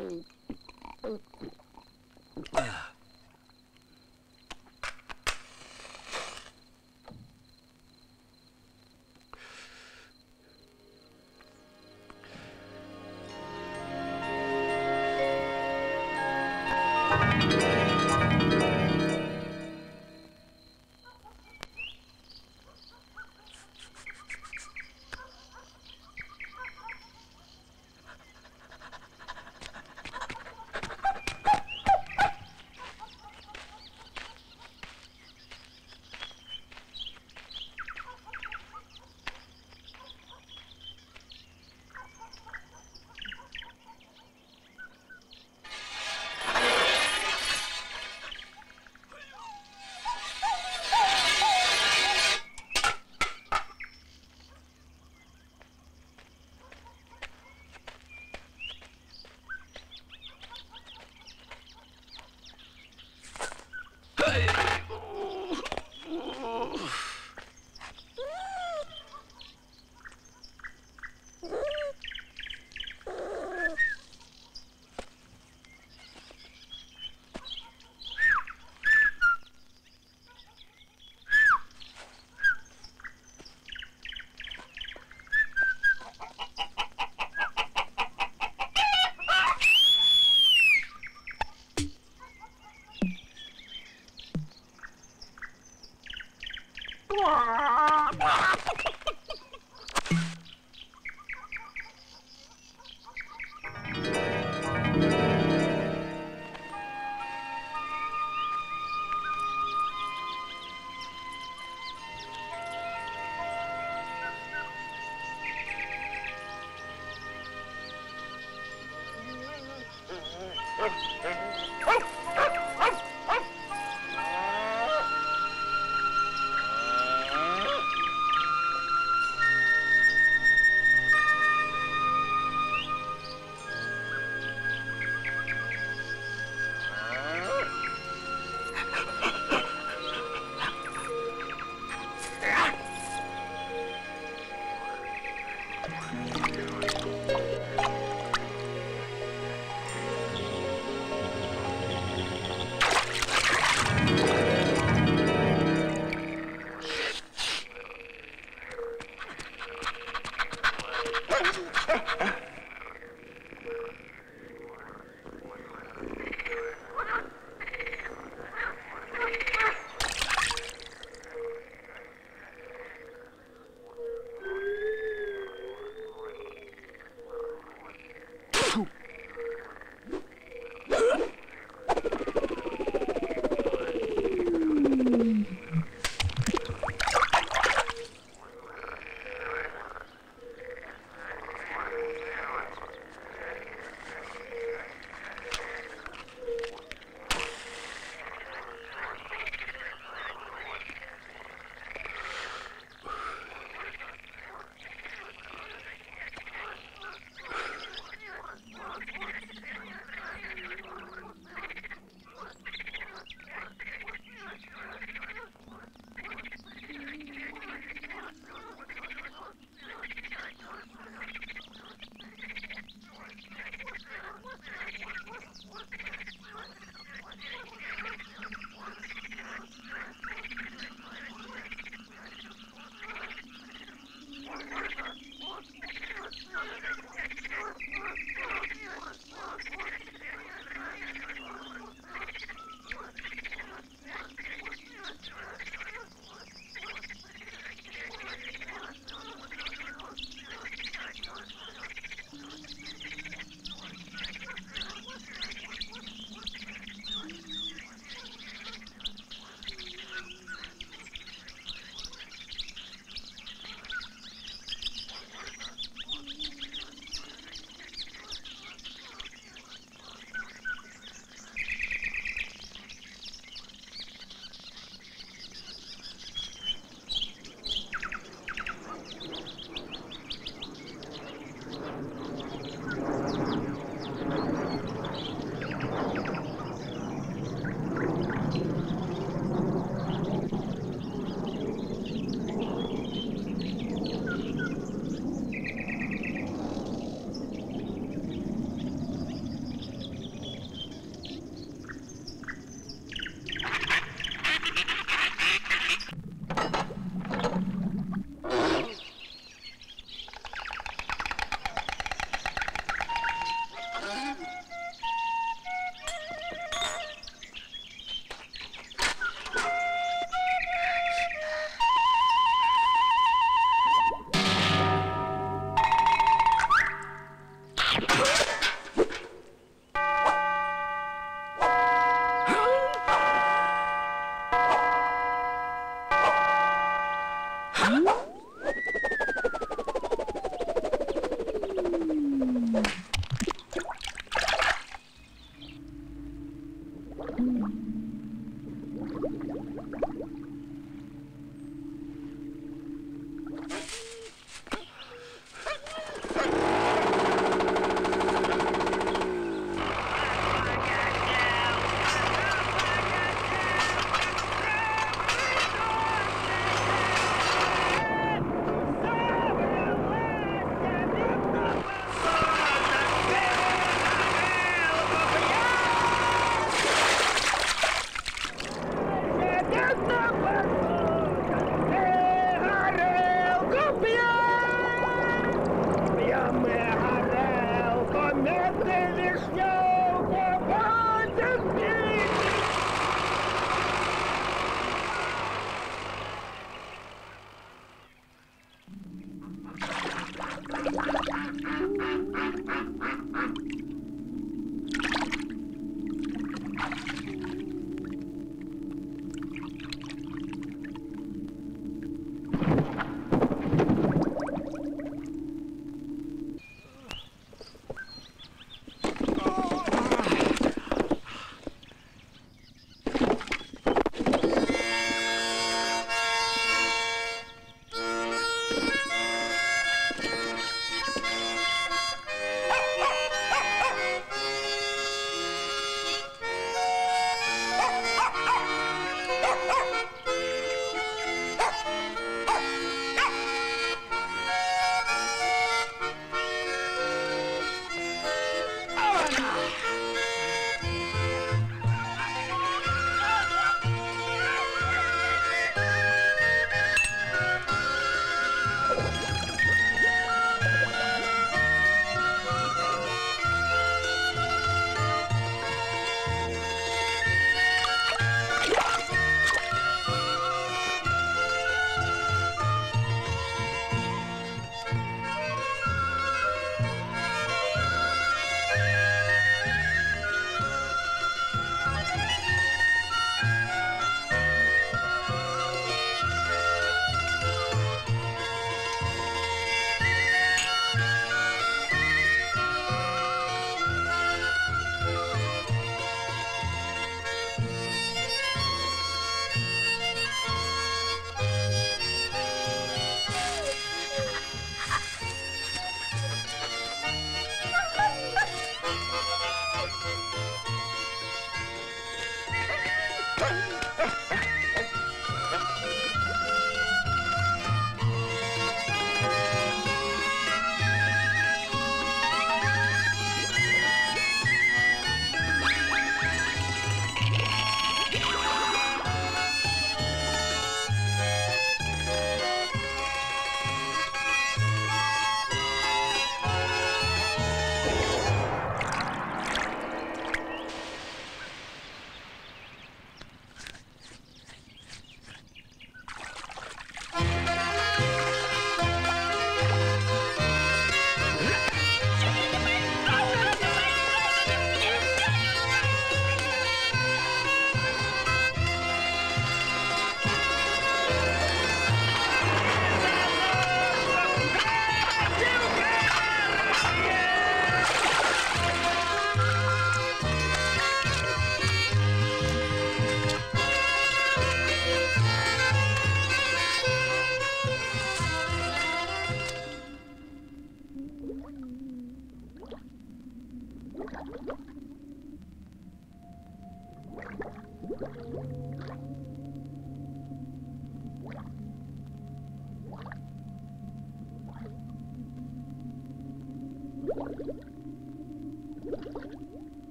Ai. Ai. Ah! うん。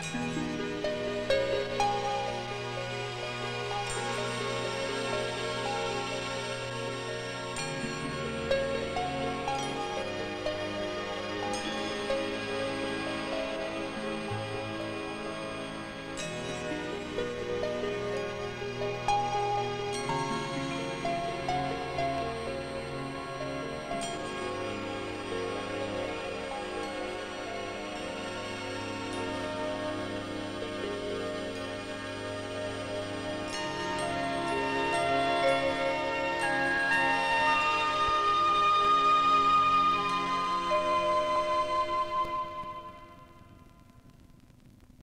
Música